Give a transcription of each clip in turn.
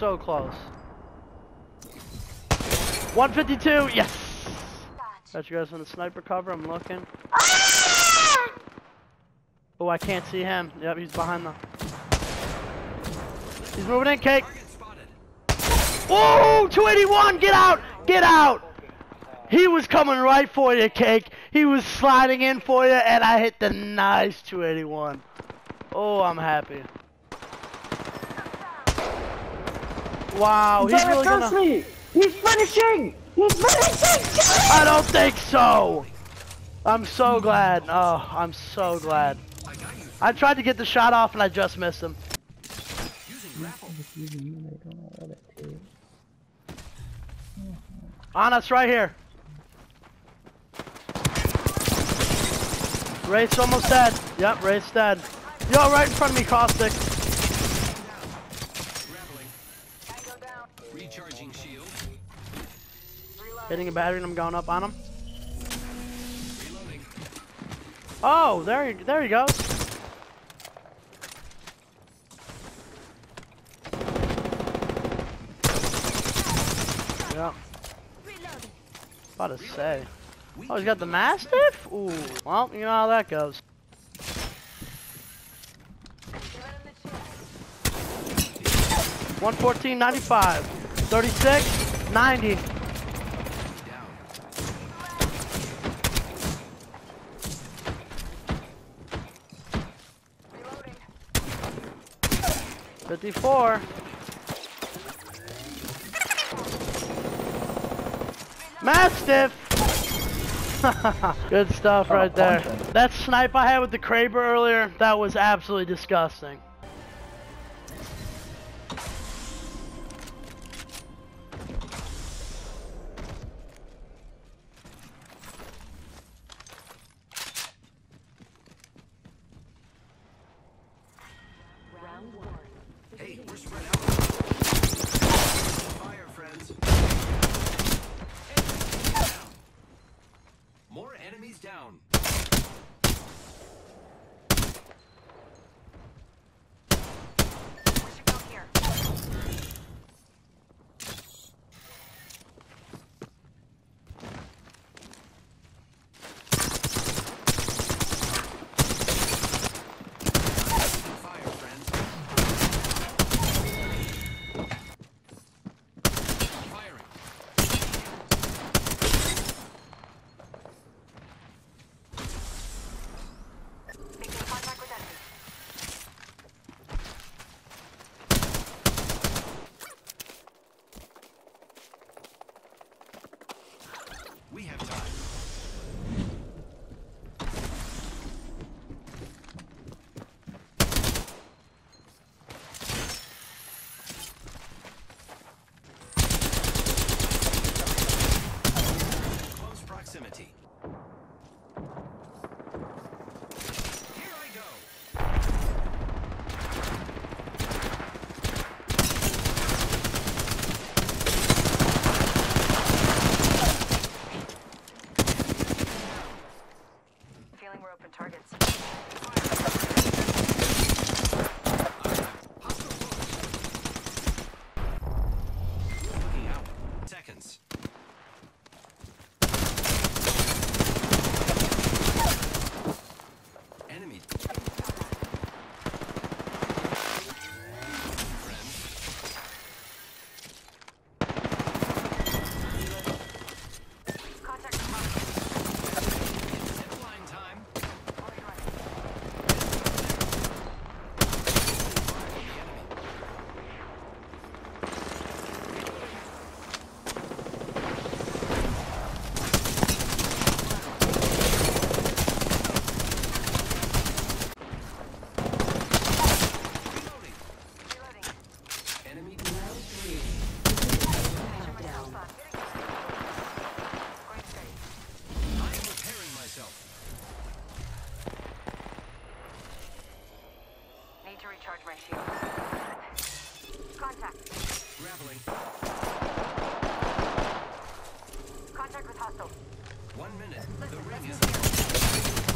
so close. 152, yes! Got you guys on the sniper cover, I'm looking. Ah! Oh, I can't see him. Yep, he's behind the... He's moving in, Cake! Oh, 281, get out! Get out! He was coming right for you, Cake. He was sliding in for you, and I hit the nice 281. Oh, I'm happy. Wow, he's really gonna... me! He's finishing! He's finishing! I don't think so! I'm so glad. Oh, I'm so glad. I tried to get the shot off and I just missed him. On us right here. Wraith's almost dead. Yep, Wraith's dead. Yo, right in front of me, Caustic. Hitting a battery and I'm going up on him. Oh, there there you go. Yep. About to say. Oh, he's got the Mastiff? Ooh, well, you know how that goes. One fourteen ninety five, thirty six ninety. Down. Fifty four. Mastiff! Good stuff right there. That snipe I had with the Kraber earlier, that was absolutely disgusting. Down. To recharge my shield. Contact. Grappling. Contact with hostile. One minute. The ring is.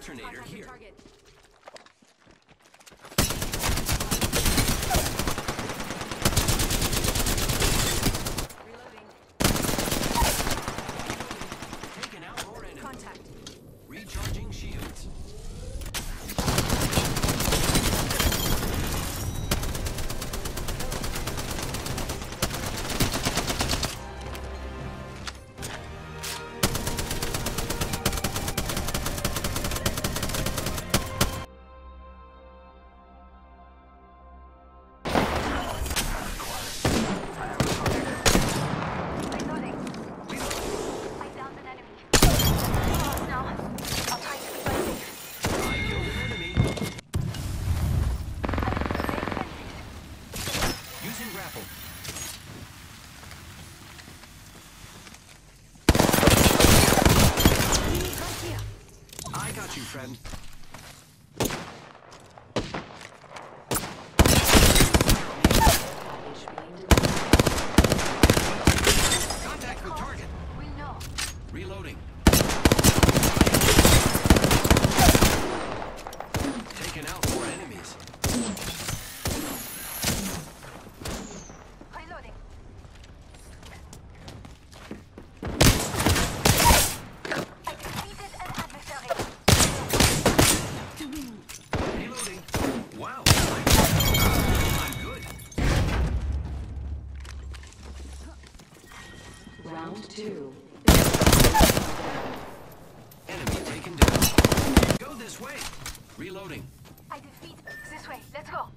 alternator here. Target. I got you, friend. Reloading. I defeat. This way. Let's go.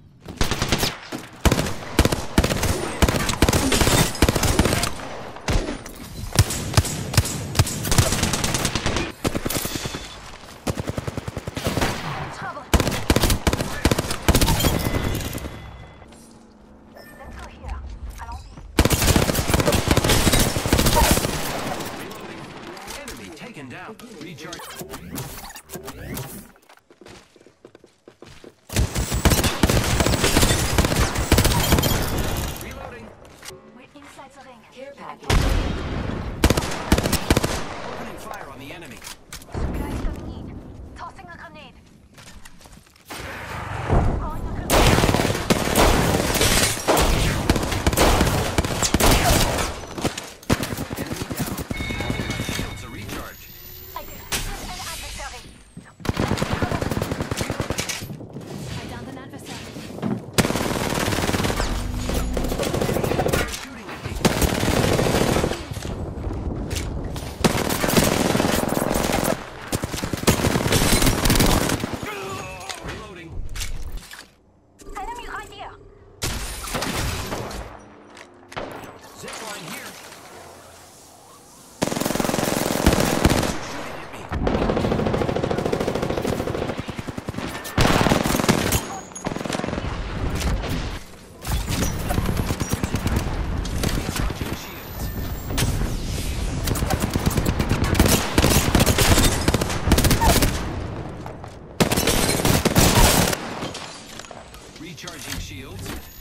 Recharging shields.